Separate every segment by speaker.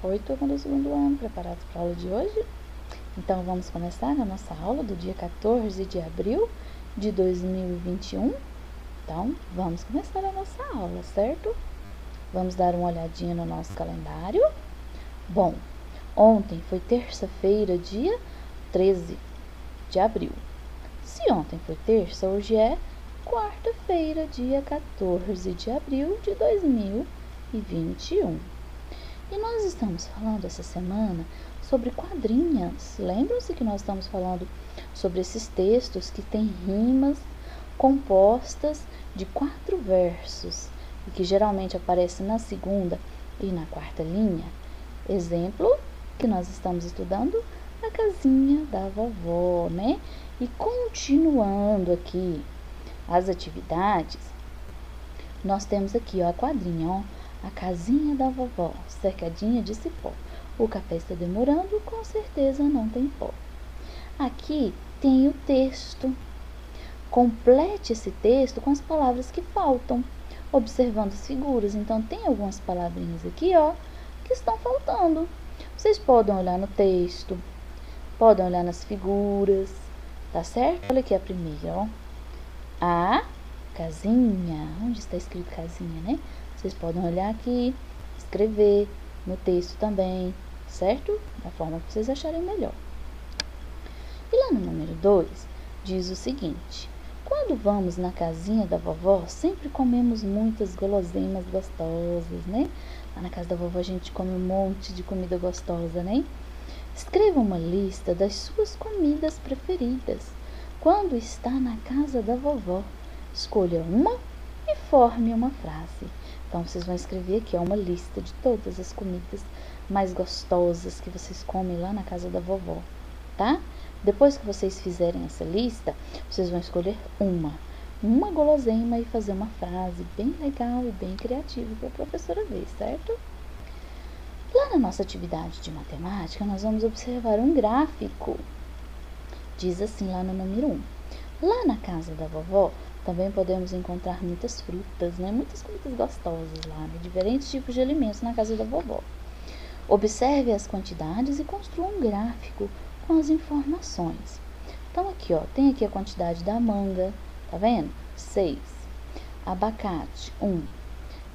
Speaker 1: Oi, turma do segundo ano, preparados para a aula de hoje? Então, vamos começar a nossa aula do dia 14 de abril de 2021? Então, vamos começar a nossa aula, certo? Vamos dar uma olhadinha no nosso calendário. Bom, ontem foi terça-feira, dia 13 de abril. Se ontem foi terça, hoje é quarta-feira, dia 14 de abril de 2021. E nós estamos falando essa semana sobre quadrinhas. Lembram-se que nós estamos falando sobre esses textos que têm rimas compostas de quatro versos e que geralmente aparecem na segunda e na quarta linha? Exemplo que nós estamos estudando a casinha da vovó, né? E continuando aqui as atividades, nós temos aqui ó, a quadrinha, ó, a casinha da vovó, cercadinha de cipó. O café está demorando, com certeza não tem pó. Aqui tem o texto. Complete esse texto com as palavras que faltam, observando as figuras. Então, tem algumas palavrinhas aqui, ó, que estão faltando. Vocês podem olhar no texto, podem olhar nas figuras, tá certo? Olha aqui a primeira, ó. A casinha. Onde está escrito casinha, né? Vocês podem olhar aqui, escrever no texto também, certo? Da forma que vocês acharem melhor. E lá no número 2, diz o seguinte: Quando vamos na casinha da vovó, sempre comemos muitas guloseimas gostosas, né? Lá na casa da vovó a gente come um monte de comida gostosa, né? Escreva uma lista das suas comidas preferidas quando está na casa da vovó. Escolha uma e forme uma frase. Então, vocês vão escrever aqui uma lista de todas as comidas mais gostosas que vocês comem lá na casa da vovó, tá? Depois que vocês fizerem essa lista, vocês vão escolher uma, uma guloseima e fazer uma frase bem legal e bem criativa para a professora ver, certo? Lá na nossa atividade de matemática, nós vamos observar um gráfico Diz assim lá no número 1. Lá na casa da vovó também podemos encontrar muitas frutas, né? Muitas comidas gostosas lá, né? diferentes tipos de alimentos na casa da vovó. Observe as quantidades e construa um gráfico com as informações. Então aqui, ó, tem aqui a quantidade da manga, tá vendo? 6. Abacate, 1. Um.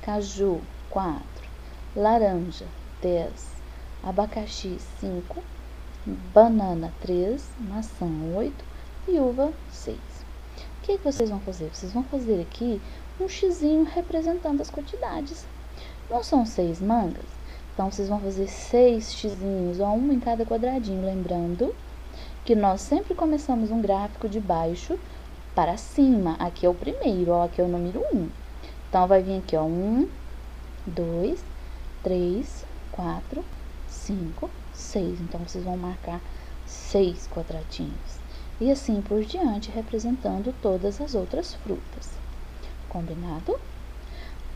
Speaker 1: Caju, 4. Laranja, 10. Abacaxi, 5 banana 3, maçã 8 e uva 6. O que, que vocês vão fazer? Vocês vão fazer aqui um xizinho representando as quantidades. Não são seis mangas? Então, vocês vão fazer seis ó, um em cada quadradinho. Lembrando que nós sempre começamos um gráfico de baixo para cima. Aqui é o primeiro, ó, aqui é o número 1. Um. Então, vai vir aqui, ó, 1, 2, 3, 4, 5, 6. Então, vocês vão marcar seis quadradinhos. E assim por diante, representando todas as outras frutas. Combinado?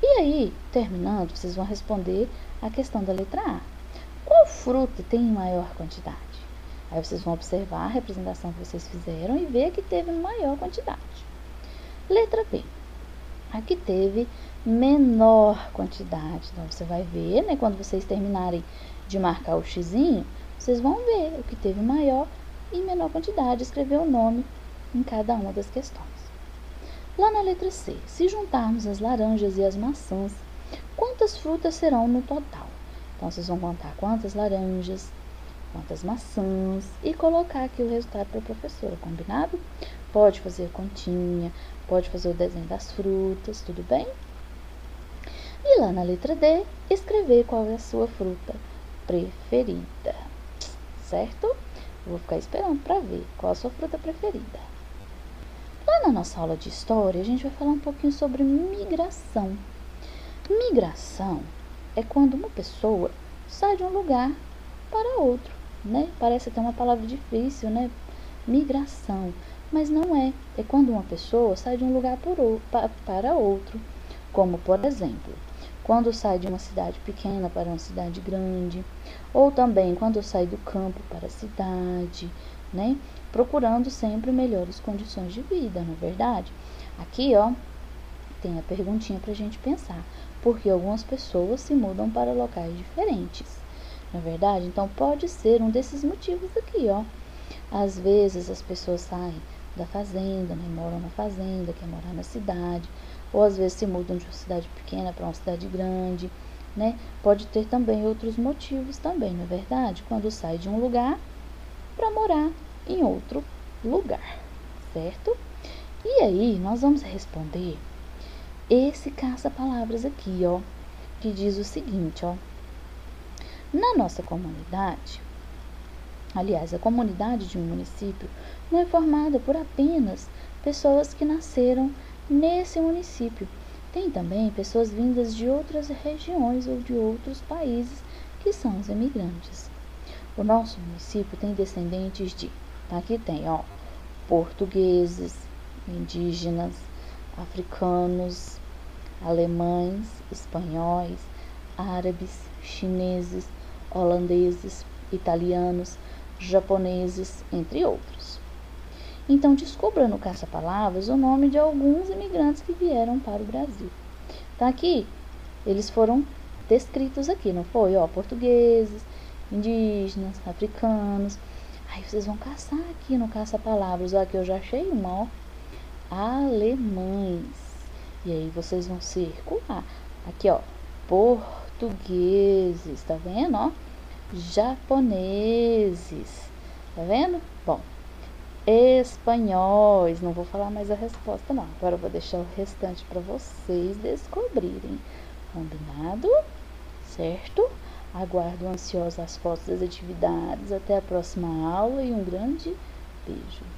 Speaker 1: E aí, terminando, vocês vão responder a questão da letra A. Qual fruta tem maior quantidade? Aí vocês vão observar a representação que vocês fizeram e ver que teve maior quantidade. Letra B. Aqui teve menor quantidade. Então, você vai ver, né, quando vocês terminarem de marcar o xizinho, vocês vão ver o que teve maior e menor quantidade, escrever o nome em cada uma das questões. Lá na letra C, se juntarmos as laranjas e as maçãs, quantas frutas serão no total? Então, vocês vão contar quantas laranjas, quantas maçãs e colocar aqui o resultado para a professora, combinado? Pode fazer continha, pode fazer o desenho das frutas, tudo bem? E lá na letra D, escrever qual é a sua fruta preferida, certo? Vou ficar esperando para ver qual a sua fruta preferida. Lá na nossa aula de história, a gente vai falar um pouquinho sobre migração. Migração é quando uma pessoa sai de um lugar para outro, né? Parece até uma palavra difícil, né? Migração, mas não é. É quando uma pessoa sai de um lugar para outro, como por exemplo, quando sai de uma cidade pequena para uma cidade grande, ou também quando sai do campo para a cidade, né? Procurando sempre melhores condições de vida, não é verdade? Aqui, ó, tem a perguntinha para a gente pensar. Porque algumas pessoas se mudam para locais diferentes. na é verdade? Então pode ser um desses motivos aqui, ó. Às vezes as pessoas saem da fazenda, né, moram na fazenda, quer morar na cidade, ou às vezes se mudam de uma cidade pequena para uma cidade grande, né? Pode ter também outros motivos também, não é verdade? Quando sai de um lugar para morar em outro lugar, certo? E aí, nós vamos responder esse caça-palavras aqui, ó, que diz o seguinte, ó. Na nossa comunidade, aliás, a comunidade de um município não é formada por apenas pessoas que nasceram nesse município. Tem também pessoas vindas de outras regiões ou de outros países que são os imigrantes. O nosso município tem descendentes de, aqui tem, ó, portugueses, indígenas, africanos, alemães, espanhóis, árabes, chineses, holandeses, italianos, japoneses, entre outros. Então, descubra no Caça-Palavras o nome de alguns imigrantes que vieram para o Brasil. Tá aqui, eles foram descritos aqui, não foi? Ó, portugueses, indígenas, africanos. Aí vocês vão caçar aqui no Caça-Palavras. Ó, aqui eu já achei uma, ó. Alemães. E aí vocês vão circular. Aqui, ó, portugueses, tá vendo, ó? Japoneses, tá vendo? Bom, espanhóis. Não vou falar mais a resposta, não. Agora eu vou deixar o restante para vocês descobrirem. Combinado? Certo? Aguardo ansiosa as fotos das atividades. Até a próxima aula e um grande beijo.